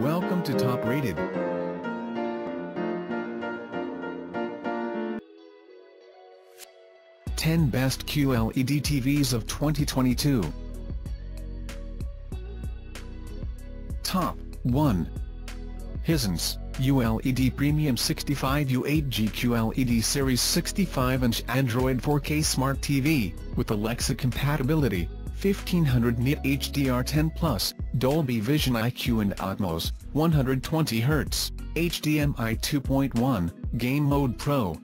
Welcome to Top Rated. Ten Best QLED TVs of 2022 Top 1 Hisense ULED Premium 65U8G QLED Series 65-inch Android 4K Smart TV, with Alexa compatibility, 1500 nit HDR10 Plus, Dolby Vision IQ and Atmos, 120 Hz, HDMI 2.1, Game Mode Pro.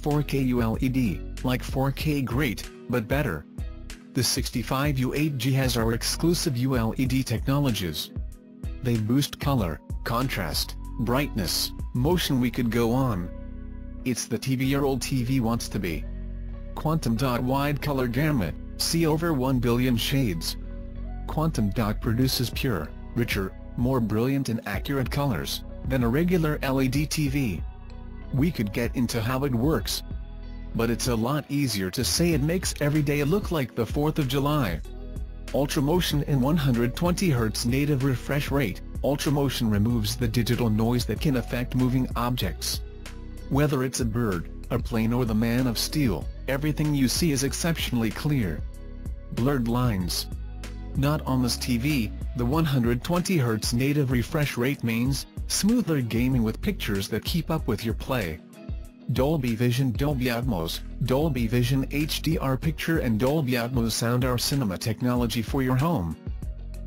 4K ULED, like 4K great, but better. The 65U8G has our exclusive ULED technologies. They boost color, contrast, brightness, motion we could go on. It's the TV your old TV wants to be. Quantum wide color gamut, see over 1 billion shades. Quantum dot produces pure, richer, more brilliant and accurate colors, than a regular LED TV. We could get into how it works. But it's a lot easier to say it makes every day look like the 4th of July. Ultramotion and 120Hz native refresh rate, Ultramotion removes the digital noise that can affect moving objects. Whether it's a bird, a plane or the Man of Steel, everything you see is exceptionally clear. Blurred lines. Not on this TV, the 120Hz native refresh rate means, smoother gaming with pictures that keep up with your play. Dolby Vision Dolby Atmos, Dolby Vision HDR picture and Dolby Atmos sound are cinema technology for your home.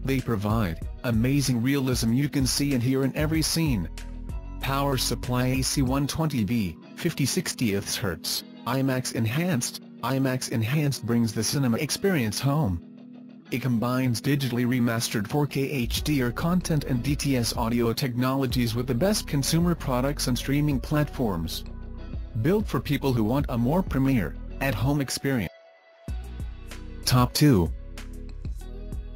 They provide amazing realism you can see and hear in every scene. Power supply AC120B, 50 60ths Hz, IMAX Enhanced, IMAX Enhanced brings the cinema experience home. It combines digitally remastered 4K HDR content and DTS audio technologies with the best consumer products and streaming platforms. Built for people who want a more premier, at-home experience. Top 2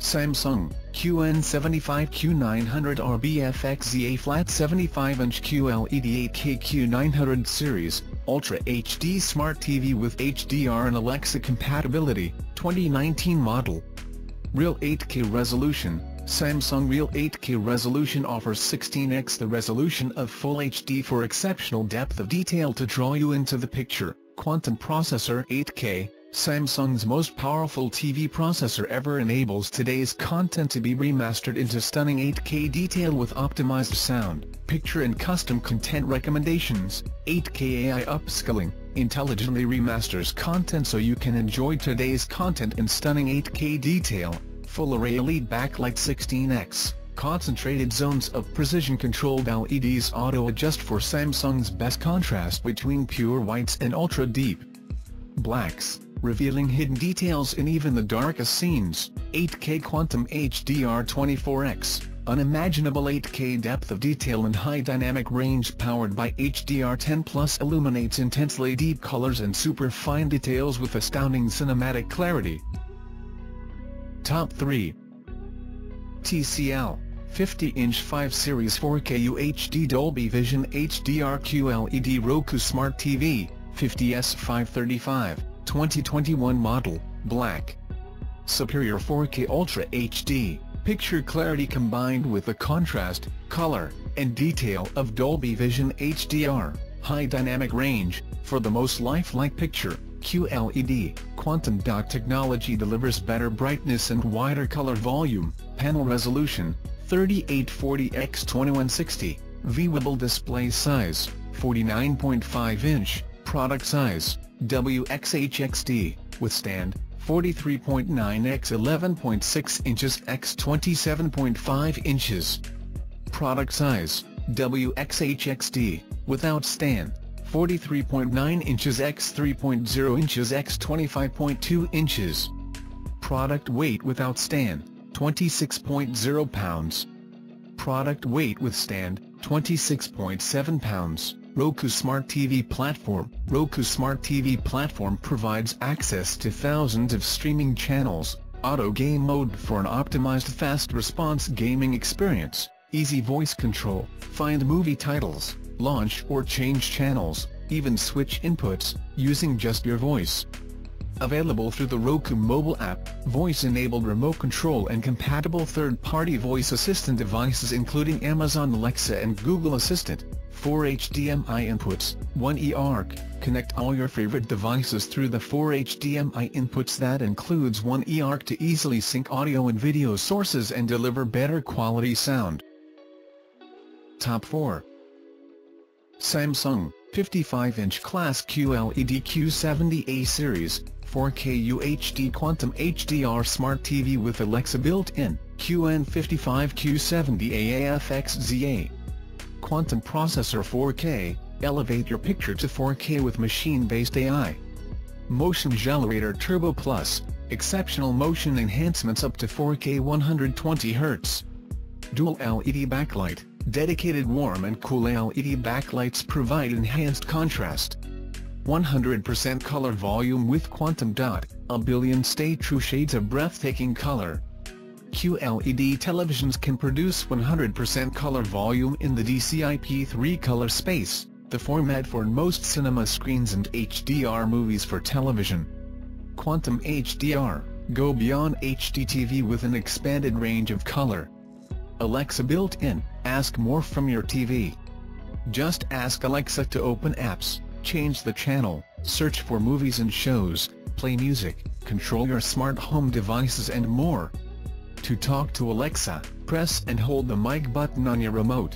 Samsung QN75 Q900 RBFXZA Flat 75-inch QLED 8K Q900 Series, Ultra HD Smart TV with HDR and Alexa compatibility, 2019 model. Real 8K resolution, Samsung Real 8K resolution offers 16x the resolution of Full HD for exceptional depth of detail to draw you into the picture. Quantum Processor 8K, Samsung's most powerful TV processor ever enables today's content to be remastered into stunning 8K detail with optimized sound, picture and custom content recommendations. 8K AI upscaling, intelligently remasters content so you can enjoy today's content in stunning 8K detail full array LED backlight 16x, concentrated zones of precision-controlled LEDs auto-adjust for Samsung's best contrast between pure whites and ultra-deep blacks, revealing hidden details in even the darkest scenes, 8K Quantum HDR 24x, unimaginable 8K depth of detail and high dynamic range powered by HDR10 Plus illuminates intensely deep colors and super fine details with astounding cinematic clarity. Top 3 TCL 50-inch 5 Series 4K UHD Dolby Vision HDR QLED Roku Smart TV, 50S535, 2021 model, black. Superior 4K Ultra HD, picture clarity combined with the contrast, color, and detail of Dolby Vision HDR, high dynamic range, for the most lifelike picture. QLED, quantum dot technology delivers better brightness and wider color volume, panel resolution, 3840x2160, viewable display size, 49.5 inch, product size, WXHXD, withstand, 43.9 x 11.6 inches x 27.5 inches. Product size, WXHXD, without stand, 43.9 inches x 3.0 inches x 25.2 inches. Product weight without stand, 26.0 pounds. Product weight with stand, 26.7 pounds. Roku Smart TV Platform Roku Smart TV Platform provides access to thousands of streaming channels, auto game mode for an optimized fast response gaming experience, easy voice control, find movie titles, launch or change channels, even switch inputs, using just your voice. Available through the Roku mobile app, voice-enabled remote control and compatible third-party voice assistant devices including Amazon Alexa and Google Assistant, 4 HDMI inputs, 1 eARC, connect all your favorite devices through the 4 HDMI inputs that includes 1 eARC to easily sync audio and video sources and deliver better quality sound. Top 4 Samsung 55-inch class QLED Q70A series 4K UHD Quantum HDR Smart TV with Alexa built-in, QN55Q70A AFXZA. Quantum Processor 4K, elevate your picture to 4K with machine-based AI. Motion Generator Turbo Plus, exceptional motion enhancements up to 4K 120Hz. Dual LED backlight, dedicated warm and cool LED backlights provide enhanced contrast. 100% color volume with quantum dot, a billion stay true shades of breathtaking color. QLED televisions can produce 100% color volume in the DCI-P3 color space, the format for most cinema screens and HDR movies for television. Quantum HDR, go beyond HDTV with an expanded range of color. Alexa built-in, ask more from your TV. Just ask Alexa to open apps change the channel, search for movies and shows, play music, control your smart home devices and more. To talk to Alexa, press and hold the mic button on your remote.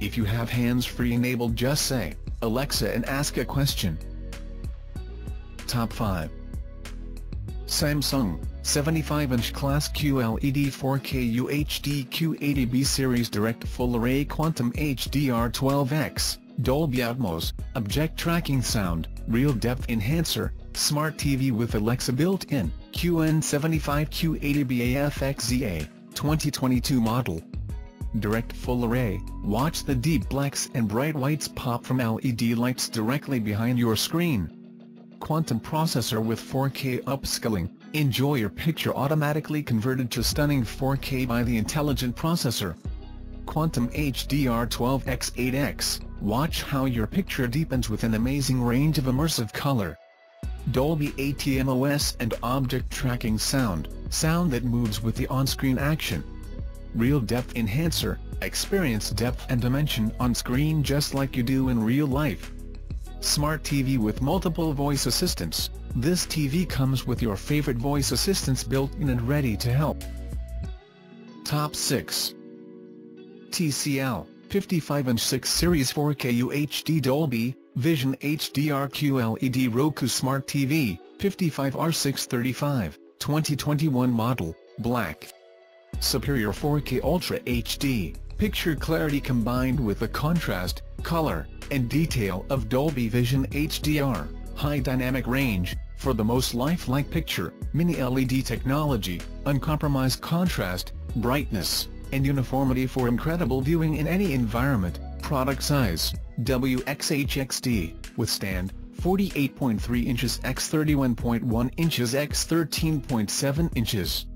If you have hands-free enabled just say, Alexa and ask a question. Top 5 Samsung 75-inch class QLED 4K UHD Q80B Series Direct Full Array Quantum HDR 12X Dolby Atmos, Object Tracking Sound, Real Depth Enhancer, Smart TV with Alexa built-in, QN75Q80BAFXZA, 2022 model. Direct Full Array, watch the deep blacks and bright whites pop from LED lights directly behind your screen. Quantum Processor with 4K upscaling, enjoy your picture automatically converted to stunning 4K by the intelligent processor. Quantum HDR 12x8x, watch how your picture deepens with an amazing range of immersive color. Dolby ATMOS and object tracking sound, sound that moves with the on-screen action. Real Depth Enhancer, experience depth and dimension on screen just like you do in real life. Smart TV with multiple voice assistants, this TV comes with your favorite voice assistants built in and ready to help. Top 6 TCL, 55-inch 6 Series 4K UHD Dolby, Vision HDR QLED Roku Smart TV, 55R635, 2021 model, black. Superior 4K Ultra HD, picture clarity combined with the contrast, color, and detail of Dolby Vision HDR, high dynamic range, for the most lifelike picture, mini LED technology, uncompromised contrast, brightness, and uniformity for incredible viewing in any environment, product size, WXHXD, withstand, 48.3 inches x 31.1 inches x 13.7 inches.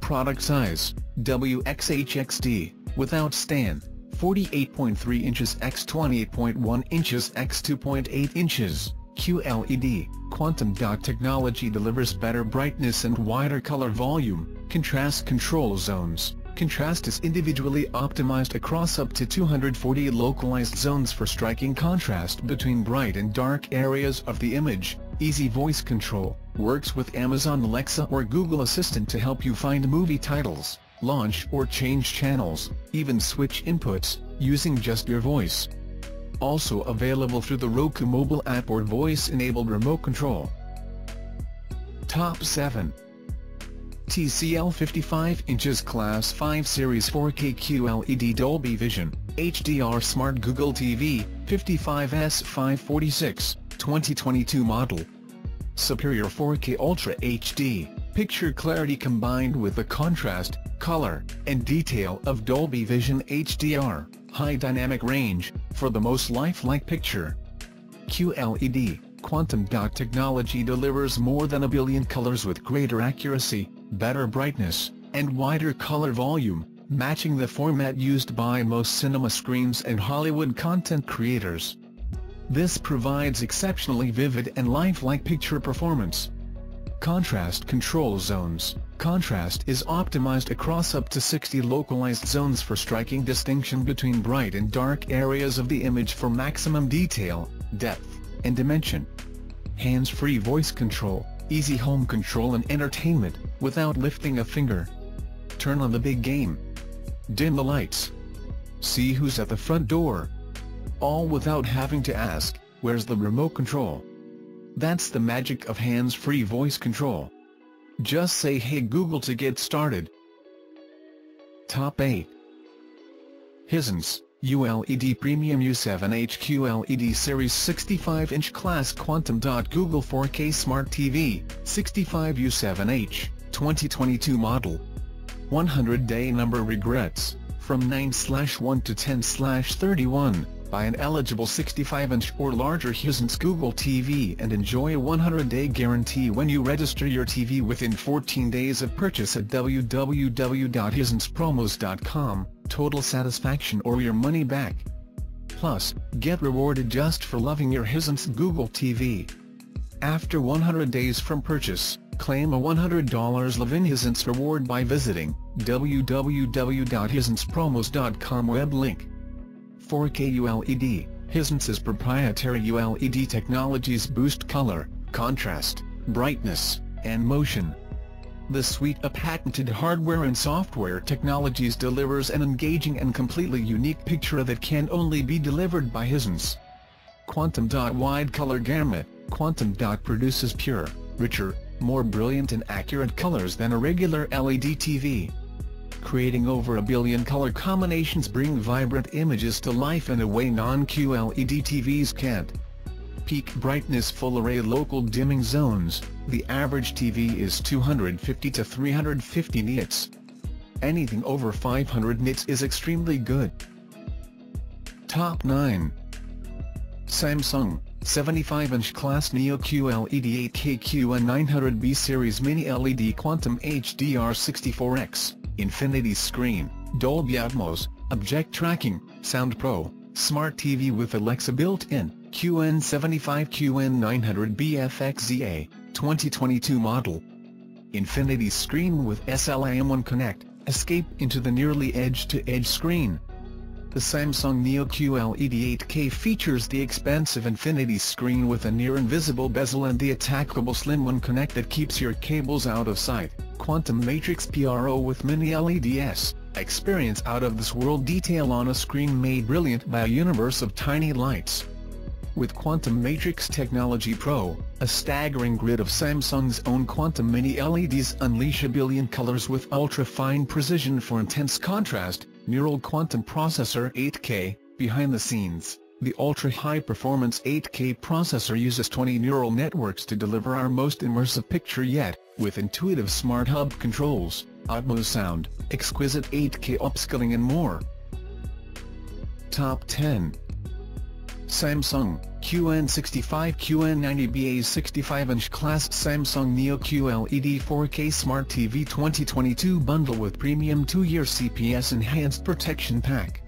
Product size, WXHXD, without stand, 48.3 inches x 28.1 inches x 2.8 inches. QLED, quantum dot technology delivers better brightness and wider color volume, contrast control zones, Contrast is individually optimized across up to 240 localized zones for striking contrast between bright and dark areas of the image. Easy voice control, works with Amazon Alexa or Google Assistant to help you find movie titles, launch or change channels, even switch inputs, using just your voice. Also available through the Roku mobile app or voice-enabled remote control. Top 7 TCL 55 inches Class 5 Series 4K QLED Dolby Vision, HDR Smart Google TV, 55S546, 2022 model. Superior 4K Ultra HD, picture clarity combined with the contrast, color, and detail of Dolby Vision HDR, high dynamic range, for the most lifelike picture. QLED, quantum dot technology delivers more than a billion colors with greater accuracy, better brightness, and wider color volume, matching the format used by most cinema screens and Hollywood content creators. This provides exceptionally vivid and lifelike picture performance. Contrast control zones. Contrast is optimized across up to 60 localized zones for striking distinction between bright and dark areas of the image for maximum detail, depth, and dimension. Hands-free voice control, easy home control and entertainment, without lifting a finger. Turn on the big game. Dim the lights. See who's at the front door. All without having to ask, where's the remote control? That's the magic of hands-free voice control. Just say hey Google to get started. Top 8 Hisense, ULED Premium U7H QLED Series 65-inch Class Quantum. Google 4K Smart TV, 65 U7H, 2022 model. 100-day number regrets, from 9-1 to 10-31 buy an eligible 65-inch or larger Hisense Google TV and enjoy a 100-day guarantee when you register your TV within 14 days of purchase at www.hisensepromos.com, total satisfaction or your money back. Plus, get rewarded just for loving your Hisense Google TV. After 100 days from purchase, claim a $100 Levin Hisense reward by visiting www.hisensepromos.com web link. 4K ULED, Hisense's proprietary ULED technologies boost color, contrast, brightness, and motion. The suite of patented hardware and software technologies delivers an engaging and completely unique picture that can only be delivered by Hisense. Quantum. Dot Wide color gamut, Quantum. produces pure, richer, more brilliant and accurate colors than a regular LED TV creating over a billion color combinations bring vibrant images to life in a way non-QLED TVs can't. Peak brightness full array local dimming zones, the average TV is 250 to 350 nits. Anything over 500 nits is extremely good. Top 9 Samsung 75-inch class Neo QLED 8K QN900B Series Mini LED Quantum HDR64X Infinity Screen, Dolby Atmos, Object Tracking, Sound Pro, Smart TV with Alexa built-in, QN75 QN900 BFXZA, 2022 model. Infinity Screen with SLIM1 Connect, escape into the nearly edge-to-edge -edge screen. The Samsung Neo QLED 8K features the expansive Infinity screen with a near-invisible bezel and the attackable Slim One Connect that keeps your cables out of sight. Quantum Matrix PRO with Mini LEDs, experience out-of-this-world detail on a screen made brilliant by a universe of tiny lights. With Quantum Matrix Technology Pro, a staggering grid of Samsung's own Quantum Mini LEDs unleash a billion colors with ultra-fine precision for intense contrast, Neural Quantum Processor 8K, behind the scenes. The ultra-high-performance 8K processor uses 20 neural networks to deliver our most immersive picture yet, with intuitive smart hub controls, Atmos sound, exquisite 8K upscaling and more. Top 10 Samsung QN65 QN90BA 65-inch class Samsung Neo QLED 4K Smart TV 2022 bundle with premium 2-year CPS enhanced protection pack.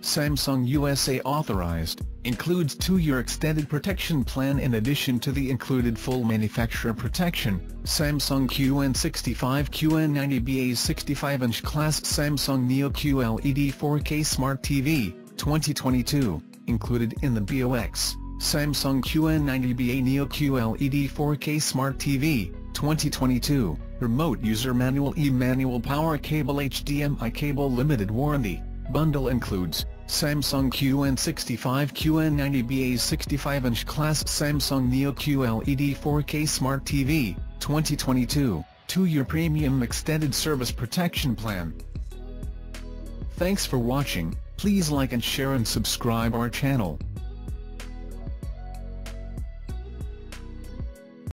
Samsung USA authorized, includes 2-year extended protection plan in addition to the included full manufacturer protection, Samsung QN65 QN90BA 65-inch class Samsung Neo QLED 4K Smart TV, 2022, included in the BOX, Samsung QN90BA Neo QLED 4K Smart TV, 2022, Remote User Manual E-Manual Power Cable HDMI Cable Limited Warranty, bundle includes, Samsung QN65 QN90BA 65-inch class Samsung Neo QLED 4K Smart TV, 2022, 2-year premium extended service protection plan. Thanks for watching, please like and share and subscribe our channel.